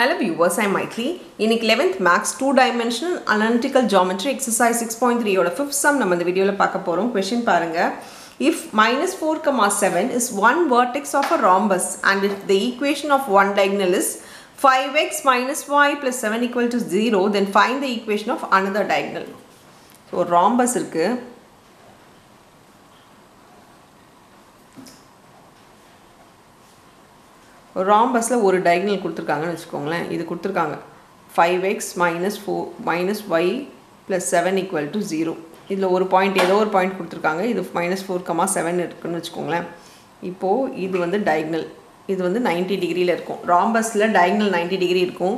Hello viewers I Maithili இன்னைக்கு eleventh maths two dimensional analytical geometry exercise six point த்ரீயோட fifth sum நம்ம இந்த வீடியோவில் பார்க்க போகிறோம் கொஷின் பாருங்கள் if minus four comma seven is one vertex of a rhombus and if the equation of one diagonal is five x minus y plus seven equal to zero then find the equation of another diagonal so rhombus இருக்குது ஒரு ராம்பஸில் ஒரு diagonal கொடுத்துருக்காங்கன்னு வச்சுக்கோங்களேன். இது கொடுத்துருக்காங்க. Five x minus four minus y plus seven equal to zero இதில் ஒரு பாயிண்ட் ஏதோ ஒரு பாயிண்ட் கொடுத்துருக்காங்க. இது மைனஸ் ஃபோர் கமா செவன் இருக்குன்னு வச்சுக்கோங்களேன். இப்போது இது வந்து டைக்னல் இது வந்து நைன்ட்டி டிகிரியில் இருக்கும். ராம்பஸில் டைக்னல் நைன்ட்டி டிகிரி இருக்கும்.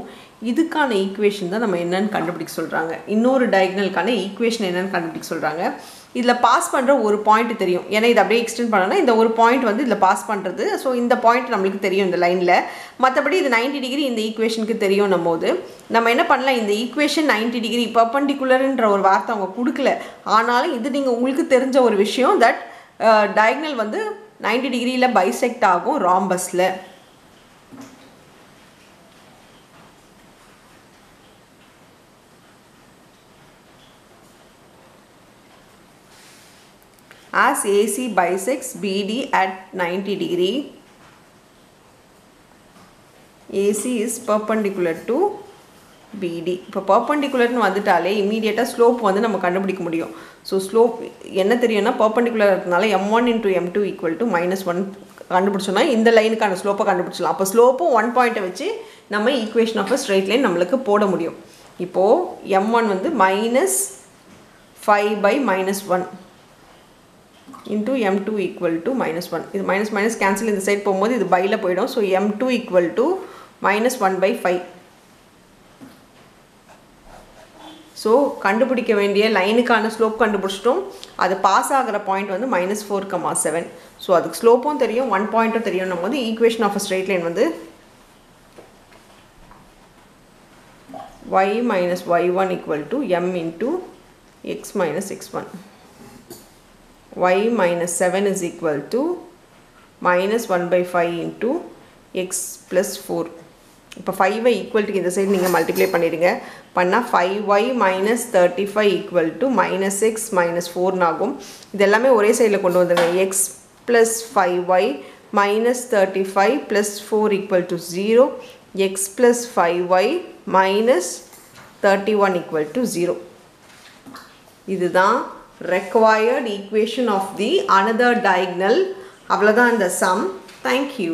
இதுக்கான ஈக்குவேஷன் தான் நம்ம என்னென்னு கண்டுபிடிக்க சொல்கிறாங்க இன்னொரு டயக்னலுக்கான ஈக்குவேஷன் என்னென்னு கண்டுபிடிக்க சொல்கிறாங்க இதில் பாஸ் பண்ணுற ஒரு பாயிண்ட் தெரியும். ஏன்னா இதை அப்படியே எக்ஸ்டெண்ட் பண்ணோன்னா இந்த ஒரு பாயிண்ட் வந்து இதில் பாஸ் பண்ணுறது ஸோ இந்த பாயிண்ட் நம்மளுக்கு தெரியும் இந்த லைனில் மற்றபடி இது நைன்டி டிகிரி இந்த ஈக்குவேஷனுக்கு தெரியும் நம்ம போது நம்ம என்ன பண்ணலாம்? இந்த ஈக்குவேஷன் நைன்டி டிகிரி பர்பண்டிகுலர்ன்ற ஒரு வார்த்தை அவங்க கொடுக்கல. ஆனாலும் இது நீங்கள் உங்களுக்கு தெரிஞ்ச ஒரு விஷயம் தட் டயக்னல் uh, வந்து நைன்டி டிகிரியில் பைசெக்ட் ஆகும் ராம்பஸில். As AC bisects BD at 90 degree. AC is perpendicular to பிடி இப்போ பர்பண்டிகுலர்னு வந்துட்டாலே இமீடியட்டாக ஸ்லோப் வந்து நம்ம கண்டுபிடிக்க முடியும். ஸோ ஸ்லோப் என்ன தெரியும்னா பர்பண்டிகுலர் இருக்கிறதுனால m one into m two equal to minus one கண்டுபிடிச்சோன்னா இந்த லைனுக்கான ஸ்லோப்பை கண்டுபிடிச்சலாம் அப்போ ஸ்லோப்பும் ஒன் பாயிண்ட்டை வச்சு நம்ம equation of a straight line நம்மளுக்கு போட முடியும். இப்போது எம் ஒன் வந்து minus five by minus one into m two equal to minus one இது மைனஸ் மைனஸ் கேன்சல் இந்த சைட் போகும்போது இது பையில் போயிடும். So m two equal to minus one by five so கண்டுபிடிக்க வேண்டிய லைனுக்கான ஸ்லோப் கண்டுபிடிச்சிட்டோம். அது பாஸ் ஆகிற பாயிண்ட் வந்து minus four comma seven so அதுக்கு ஸ்லோப்பும் தெரியும் ஒன் பாயிண்ட்டும் தெரியும் நம்ம வந்து equation of a straight line வந்து y minus y one equal to m into x minus x one y minus 7 is equal to minus 1 by 5 into x plus 4 இப்போ ஃபைவை ஈக்குவல் டு இந்த சைடு நீங்கள் multiply பண்ணிடுங்க. பண்ணால் five y minus thirty five equal to minus x minus ஃபோர்னு ஆகும். இது எல்லாமே ஒரே சைடில் கொண்டு வந்துடுங்க. X plus five y minus thirty five plus four equal to zero x plus five y minus thirty one equal to zero இதுதான் required equation of the another diagonal அவ்வளோதான் இந்த sum thank you